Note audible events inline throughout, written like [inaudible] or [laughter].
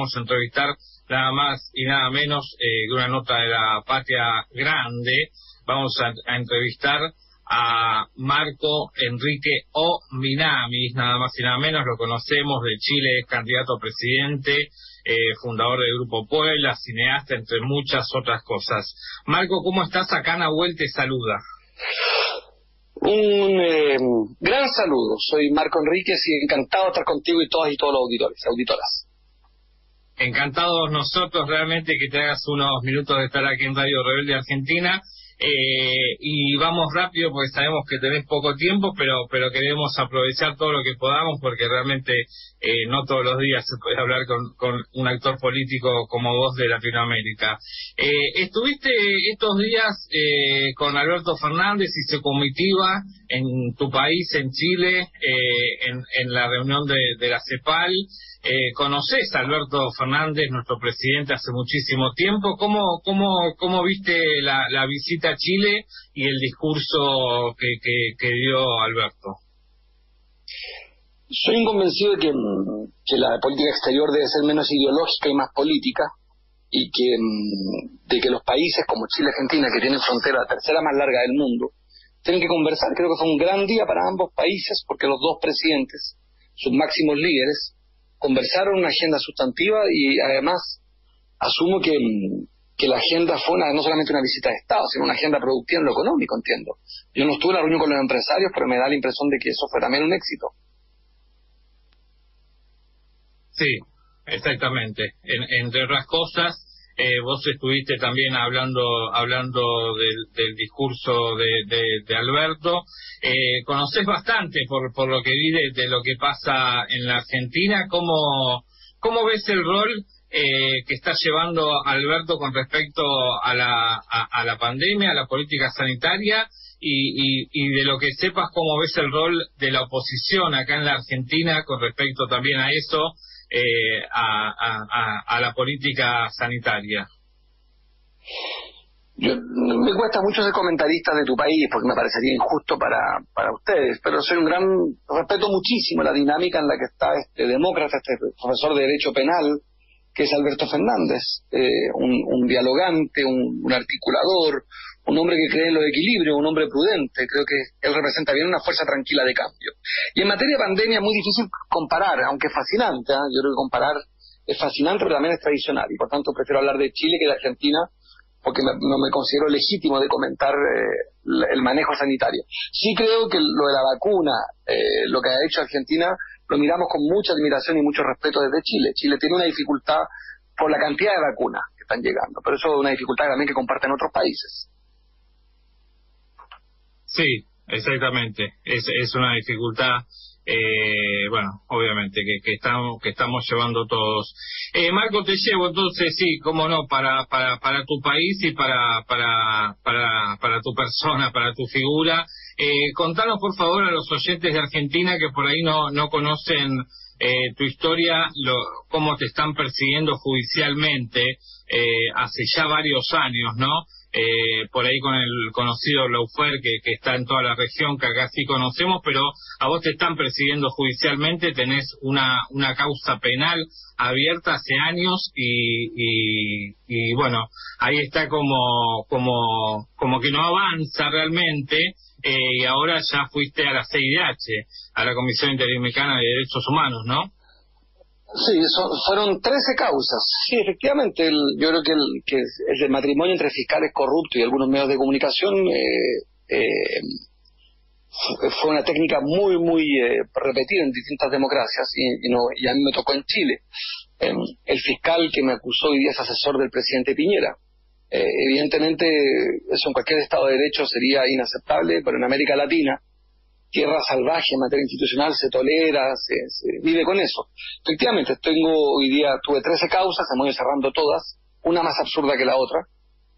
vamos a entrevistar nada más y nada menos eh, de una nota de la patria grande. Vamos a, entrevistar a Marco Enrique O. Minamis, nada más y nada menos, lo conocemos de Chile, es candidato a presidente, eh, fundador del Grupo Puebla, cineasta, entre muchas otras cosas. Marco, ¿cómo estás? Acá Nahuel te saluda. Un eh, gran saludo, soy Marco Enríquez y encantado de estar contigo y todas y todos los auditores, auditoras. Encantados nosotros realmente que te hagas unos minutos de estar aquí en Radio Rebelde Argentina. Eh, y vamos rápido porque sabemos que tenés poco tiempo, pero pero queremos aprovechar todo lo que podamos porque realmente eh, no todos los días se puede hablar con, con un actor político como vos de Latinoamérica. Eh, estuviste estos días eh, con Alberto Fernández y su comitiva en tu país, en Chile, eh, en, en la reunión de, de la CEPAL. Eh, conoces a Alberto Fernández, nuestro presidente, hace muchísimo tiempo. ¿Cómo, cómo, viste la, visita a Chile y el discurso que, que, dio Alberto? Soy convencido de que, que, la política exterior debe ser menos ideológica y más política y que de que los países como Chile y Argentina, que tienen frontera la tercera más larga del mundo, tienen que conversar. Creo que fue un gran día para ambos países porque los dos presidentes, sus máximos líderes, conversaron una agenda sustantiva y además asumo que, que la agenda fue no solamente una visita de Estado, sino una agenda productiva en lo económico, entiendo. Yo no estuve en la reunión con los empresarios, pero me da la impresión de que eso fue también un éxito. Sí, exactamente. entre otras cosas, eh, vos estuviste también hablando hablando del, discurso de, de, Alberto. Eh, conocés bastante por, por lo que vi de, lo que pasa en la Argentina. ¿Cómo, cómo ves el rol eh, que está llevando Alberto con respecto a la, a, la pandemia, a la política sanitaria? Y, y, de lo que sepas, cómo ves el rol de la oposición acá en la Argentina con respecto también a eso, eh, a, la política sanitaria? me cuesta mucho ser comentarista de tu país porque me parecería injusto para, para ustedes, pero soy un gran, respeto muchísimo la dinámica en la que está este demócrata, este profesor de Derecho Penal, que es Alberto Fernández, eh, un, dialogante, un, articulador, un hombre que cree en los equilibrios, un hombre prudente. Creo que él representa bien una fuerza tranquila de cambio. Y en materia de pandemia es muy difícil comparar, aunque es fascinante. ¿ah? Yo creo que comparar es fascinante, pero también es tradicional. Y por tanto prefiero hablar de Chile que de Argentina, porque no me considero legítimo de comentar eh, el manejo sanitario. Sí creo que lo de la vacuna, eh, lo que ha hecho Argentina, lo miramos con mucha admiración y mucho respeto desde Chile. Chile tiene una dificultad por la cantidad de vacunas que están llegando, pero eso es una dificultad también que comparten otros países. Sí, exactamente. Es, es una dificultad, eh, bueno, obviamente, que, que, estamos, que estamos llevando todos. Eh, Marco, te llevo entonces, sí, cómo no, para, para, para tu país y para, para, para, para tu persona, para tu figura. Eh, contanos, por favor, a los oyentes de Argentina que por ahí no, no conocen eh, tu historia, lo, cómo te están persiguiendo judicialmente eh, hace ya varios años, ¿no? Eh, por ahí con el conocido Laufer que, que está en toda la región, que acá sí conocemos, pero a vos te están persiguiendo judicialmente, tenés una, una causa penal abierta hace años y, y, bueno, ahí está como, como, como que no avanza realmente eh, y ahora ya fuiste a la CIDH, a la Comisión Interamericana de Derechos Humanos, ¿no? Sí, fueron 13 causas. [laughs] Sí, efectivamente, yo creo que el, que el matrimonio entre fiscales corruptos y algunos medios de comunicación eh, eh, fue una técnica muy, muy eh, repetida en distintas democracias y, no, y a mí me tocó en Chile. Em, el fiscal que me acusó hoy día es asesor del presidente Piñera. evidentemente, eso en cualquier Estado de Derecho sería inaceptable, pero en América Latina tierra salvaje materia institucional se tolera, se, vive con eso. Efectivamente, tengo hoy día, tuve 13 causas, se me voy cerrando todas, una más absurda que la otra,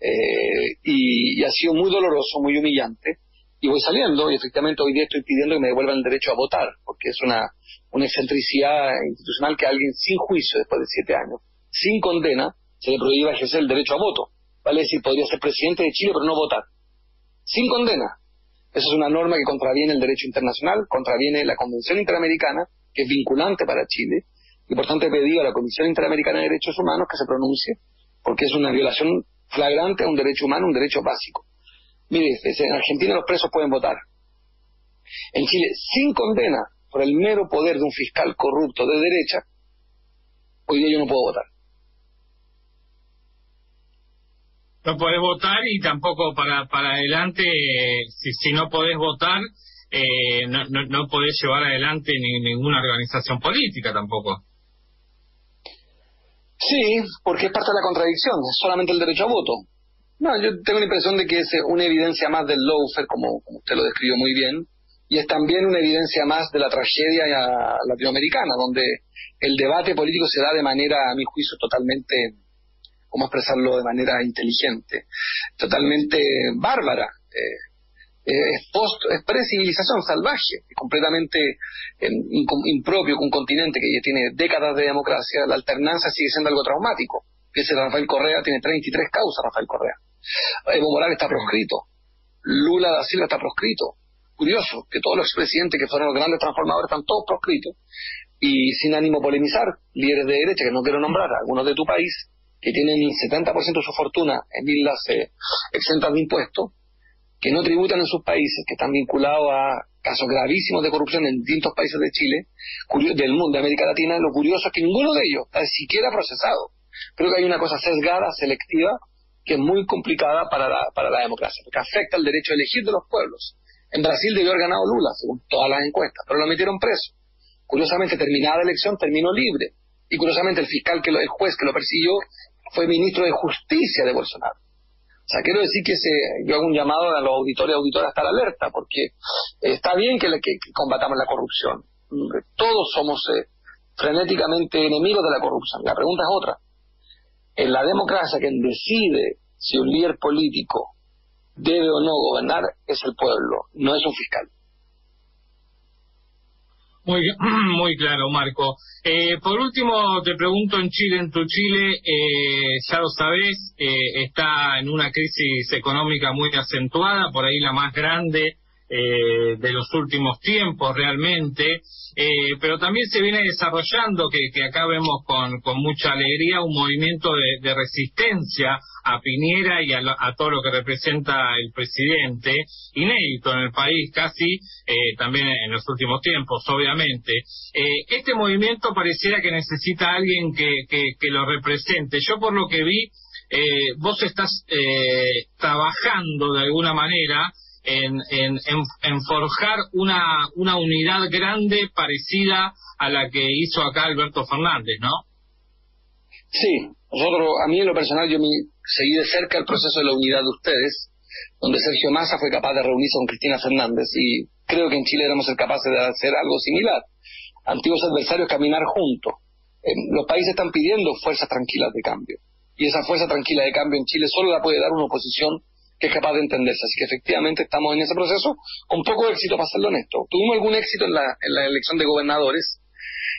eh, y, ha sido muy doloroso, muy humillante, y voy saliendo, y efectivamente hoy día estoy pidiendo que me devuelvan el derecho a votar, porque es una, una excentricidad institucional que alguien sin juicio después de siete años, sin condena, se le prohíba ejercer el derecho a voto. Vale decir, podría ser presidente de Chile pero no votar. Sin condena. Esa es una norma que contraviene el derecho internacional, contraviene la Convención Interamericana, que es vinculante para Chile, y por tanto he pedido a la Comisión Interamericana de Derechos Humanos que se pronuncie, porque es una violación flagrante a un derecho humano, un derecho básico. Mire, en Argentina los presos pueden votar. En Chile, sin condena por el mero poder de un fiscal corrupto de derecha, hoy día yo no puedo votar. No podés votar y tampoco para, para adelante, si, si no podés votar, eh, no, no, no, podés llevar adelante ni, ninguna organización política tampoco. Sí, porque es parte de la contradicción, es solamente el derecho a voto. No, yo tengo la impresión de que es una evidencia más del lawfare, como, como usted lo describió muy bien, y es también una evidencia más de la tragedia latinoamericana, donde el debate político se da de manera, a mi juicio, totalmente, ¿cómo expresarlo de manera inteligente? Totalmente bárbara. Eh, es post, es pre-civilización salvaje, completamente impropio con un continente que ya tiene décadas de democracia, la alternancia sigue siendo algo traumático. Piense Rafael Correa, tiene 33 causas Rafael Correa. Evo Morales está proscrito. Lula da Silva está proscrito. Curioso que todos los expresidentes que fueron los grandes transformadores están todos proscritos. Y sin ánimo polemizar, líderes de derecha, que no quiero nombrar, algunos de tu país, que tienen el 70% de su fortuna en islas eh, exentas de impuestos, que no tributan en sus países, que están vinculados a casos gravísimos de corrupción en distintos países de Chile, del mundo, de América Latina, lo curioso es que ninguno de ellos está siquiera procesado. Creo que hay una cosa sesgada, selectiva, que es muy complicada para la, para la democracia, porque afecta el derecho a elegir de los pueblos. En Brasil debió haber ganado Lula, según todas las encuestas, pero lo metieron preso. Curiosamente, terminada la elección, terminó libre. Y curiosamente, el fiscal, que el juez que lo persiguió, fue ministro de Justicia de Bolsonaro. O sea, quiero decir que yo hago un llamado a los auditores y auditoras a estar alerta, porque está bien que, combatamos la corrupción. Todos somos eh, frenéticamente enemigos de la corrupción. La pregunta es otra. En la democracia, quien decide si un líder político debe o no gobernar es el pueblo, no es un fiscal. Muy, [clears throat] muy claro, Marco. Eh, por último, te pregunto en Chile, en tu Chile, eh, ya lo sabes, eh, está en una crisis económica muy acentuada, por ahí la más grande eh, de los últimos tiempos realmente, eh, pero también se viene desarrollando, que, que acá vemos con, con, mucha alegría, un movimiento de, resistencia a Piñera y a, a, todo lo que representa el presidente, inédito en el país casi, eh, también en los últimos tiempos, obviamente. Eh, este movimiento pareciera que necesita a alguien que, que, lo represente. Yo por lo que vi, eh, vos estás trabajando de alguna manera en, en, forjar una, una unidad grande parecida a la que hizo acá Alberto Fernández, ¿no? Sí, nosotros, a mí en lo personal, yo me seguí de cerca el proceso de la unidad de ustedes, donde Sergio Massa fue capaz de reunirse con Cristina Fernández y creo que en Chile éramos capaces de hacer algo similar. Antiguos adversarios caminar juntos. Eh, los países están pidiendo fuerzas tranquilas de cambio y esa fuerza tranquila de cambio en Chile solo la puede dar una oposición que es capaz de entenderse. Así que efectivamente estamos en ese proceso con poco éxito, para serlo honesto. Tuvimos algún éxito en la, en la elección de gobernadores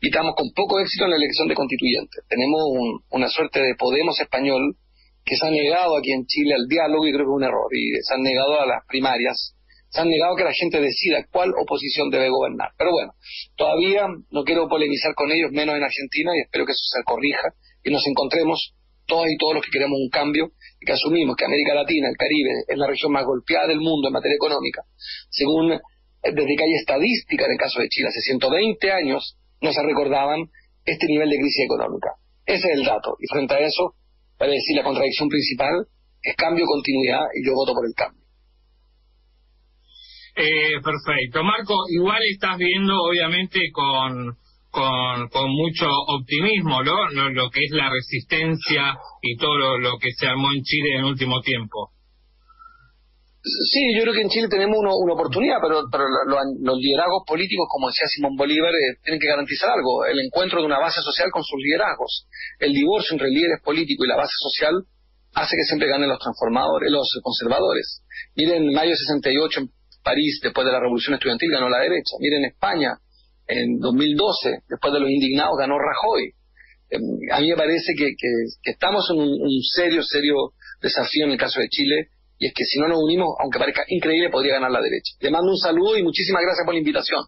y estamos con poco éxito en la elección de constituyentes. Tenemos una suerte de Podemos español que se ha negado aquí en Chile al diálogo y creo que es un error. Y se han negado a las primarias, se han negado que la gente decida cuál oposición debe gobernar. Pero bueno, todavía no quiero polemizar con ellos, menos en Argentina, y espero que eso se corrija y nos encontremos todos y todos los que queremos un cambio y que asumimos que América Latina, el Caribe, es la región más golpeada del mundo en materia económica, según eh, desde que hay estadística en el caso de Chile, hace 120 años no se recordaban este nivel de crisis económica. Ese es el dato. Y frente a eso, para decir la contradicción principal es cambio, continuidad, y yo voto por el cambio. Eh, perfecto. Marco, igual estás viendo, obviamente, con con, con mucho optimismo ¿no? lo, que es la resistencia y todo lo, que se armó en Chile en el último tiempo. Sí, yo creo que en Chile tenemos una oportunidad, pero, pero los liderazgos políticos, como decía Simón Bolívar, eh, tienen que garantizar algo, el encuentro de una base social con sus liderazgos. El divorcio entre líderes políticos y la base social hace que siempre ganen los transformadores, los conservadores. Miren, en mayo de 68 en París, después de la revolución estudiantil, ganó la derecha. Miren, España, en 2012, después de los indignados, ganó Rajoy. Em, a mí me parece que, que, estamos en un, serio, serio desafío en el caso de Chile, y es que si no nos unimos, aunque parezca increíble, podría ganar la derecha. Le mando un saludo y muchísimas gracias por la invitación.